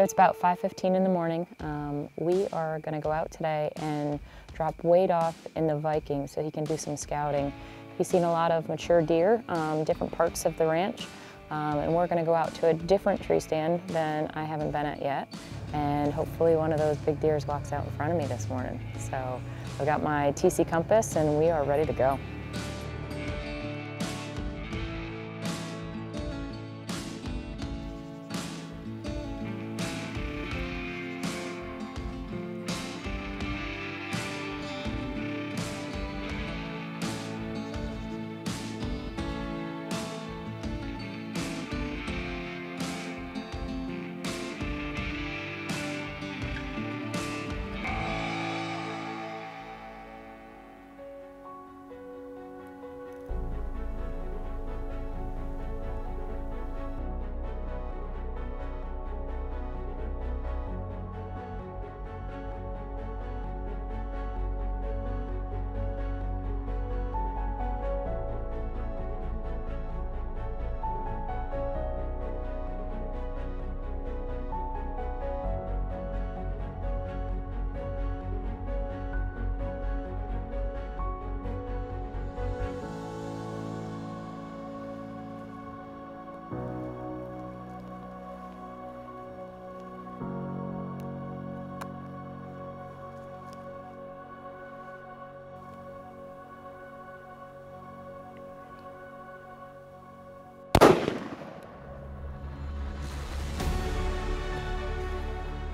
So it's about 5.15 in the morning. Um, we are gonna go out today and drop Wade off in the Viking so he can do some scouting. He's seen a lot of mature deer, um, different parts of the ranch, um, and we're gonna go out to a different tree stand than I haven't been at yet. And hopefully one of those big deers walks out in front of me this morning. So I've got my TC compass and we are ready to go.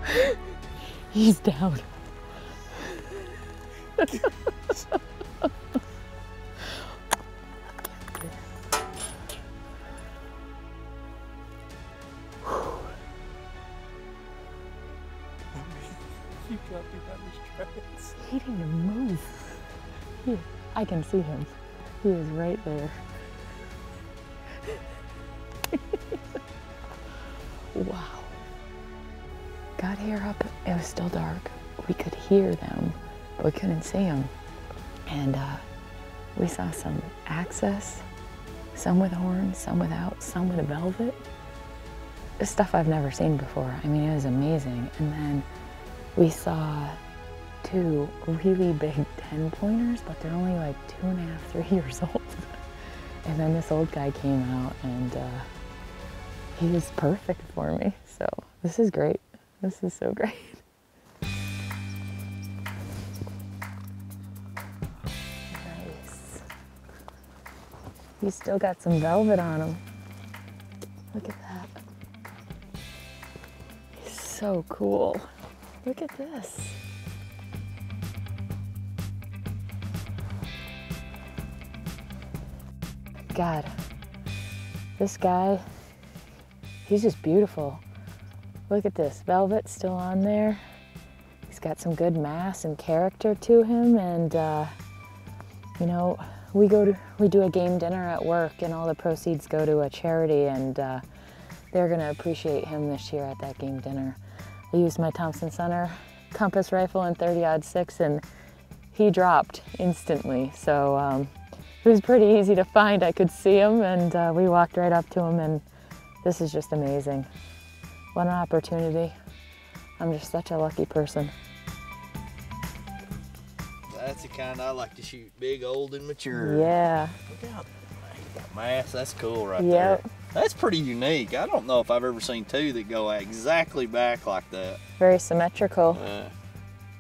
He's down. You got behind his tracks. He didn't even move. He, I can see him. He is right there. wow. Got here up, it was still dark. We could hear them, but we couldn't see them. And uh, we saw some axis, some with horns, some without, some with a velvet. This stuff I've never seen before. I mean, it was amazing. And then we saw two really big 10 pointers, but they're only like two and a half, three years old. and then this old guy came out and uh, he was perfect for me. So this is great. This is so great. Nice. He's still got some velvet on him. Look at that. He's so cool. Look at this. God, this guy, he's just beautiful. Look at this, velvet still on there. He's got some good mass and character to him and uh, you know, we go to, we do a game dinner at work and all the proceeds go to a charity and uh, they're gonna appreciate him this year at that game dinner. I used my Thompson Center compass rifle in 30 6 and he dropped instantly. So um, it was pretty easy to find. I could see him and uh, we walked right up to him and this is just amazing. What an opportunity. I'm just such a lucky person. That's the kind I like to shoot, big, old, and mature. Yeah. Look out. Got mass, that's cool right Yep. there. That's pretty unique. I don't know if I've ever seen two that go exactly back like that. Very symmetrical. Uh,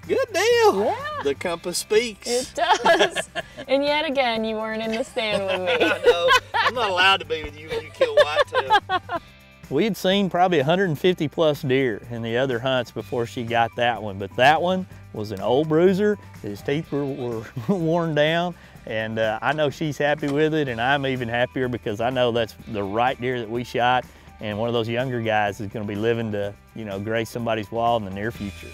good deal. Yeah. The compass speaks. It does. and yet again, you weren't in the stand with me. I know. I'm not allowed to be with you when you kill whitetail. We had seen probably 150 plus deer in the other hunts before she got that one, but that one was an old bruiser. His teeth were, were worn down, and uh, I know she's happy with it, and I'm even happier because I know that's the right deer that we shot, and one of those younger guys is going to be living to, you know, grace somebody's wall in the near future.